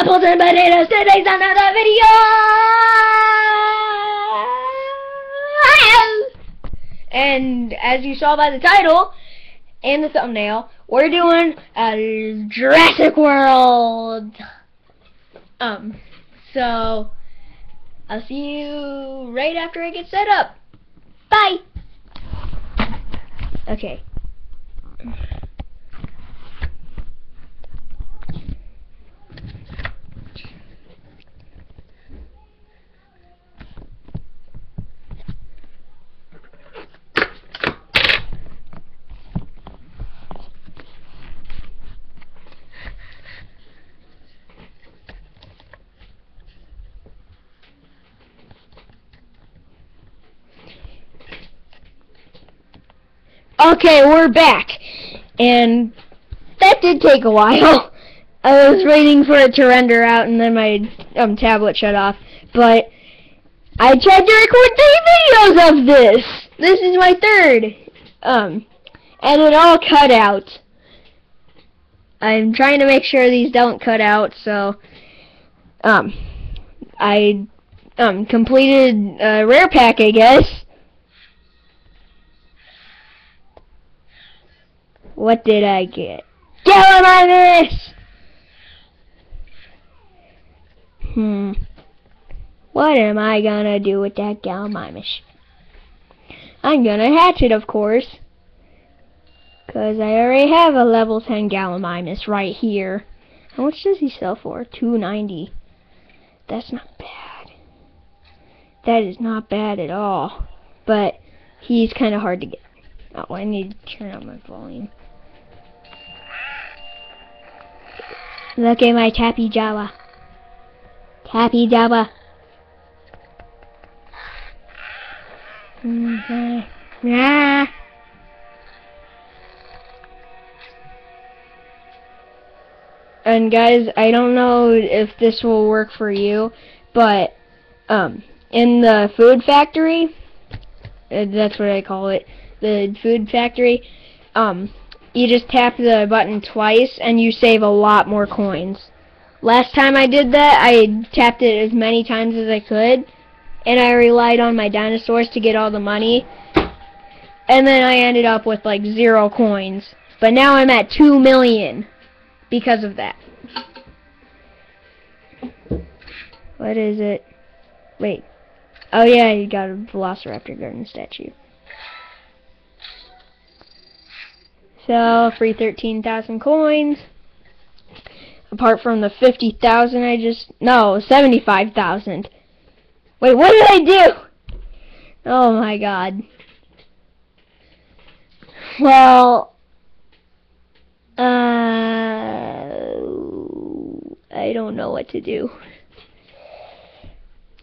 apples and potatoes. Today's another video. And as you saw by the title and the thumbnail, we're doing a Jurassic World. Um, so I'll see you right after I get set up. Bye. Okay. Okay, we're back. And that did take a while. I was waiting for it to render out and then my um, tablet shut off. But I tried to record three videos of this. This is my third. Um, and it all cut out. I'm trying to make sure these don't cut out, so um, I um completed a rare pack, I guess. What did I get? Gallimimus! Hmm. What am I gonna do with that Gallimimus? I'm gonna hatch it, of course. Because I already have a level 10 Gallimimus right here. How much does he sell for? 290. That's not bad. That is not bad at all. But he's kind of hard to get. Oh, I need to turn up my volume. Look at my Tapejara. Tappy Java. Mm -hmm. Yeah. And guys, I don't know if this will work for you, but um, in the food factory, uh, that's what I call it, the food factory, um, you just tap the button twice and you save a lot more coins. Last time I did that, I tapped it as many times as I could, and I relied on my dinosaurs to get all the money, and then I ended up with like zero coins. But now I'm at two million because of that. What is it? Wait. Oh yeah, you got a Velociraptor garden statue. So, free 13,000 coins. Apart from the 50,000 I just... No, 75,000. Wait, what did I do? Oh my god. Well... Uh... I don't know what to do.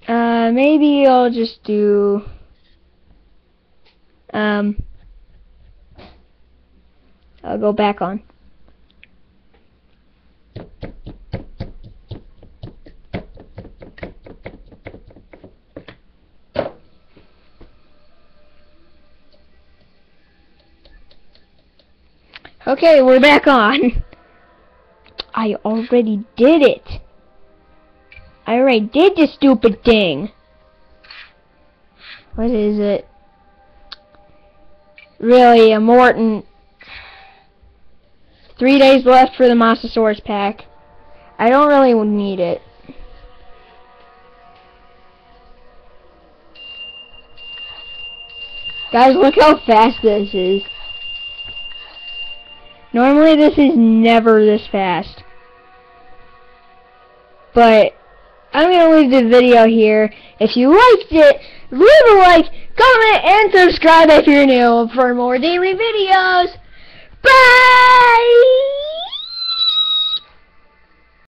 Uh, maybe I'll just do... Um... I'll go back on. Okay, we're back on. I already did it. I already did the stupid thing. What is it? Really, a Morton Three days left for the Mosasaurus pack. I don't really need it. Guys, look how fast this is. Normally this is never this fast. But I'm going to leave the video here. If you liked it, leave a like, comment, and subscribe if you're new for more daily videos. Bye!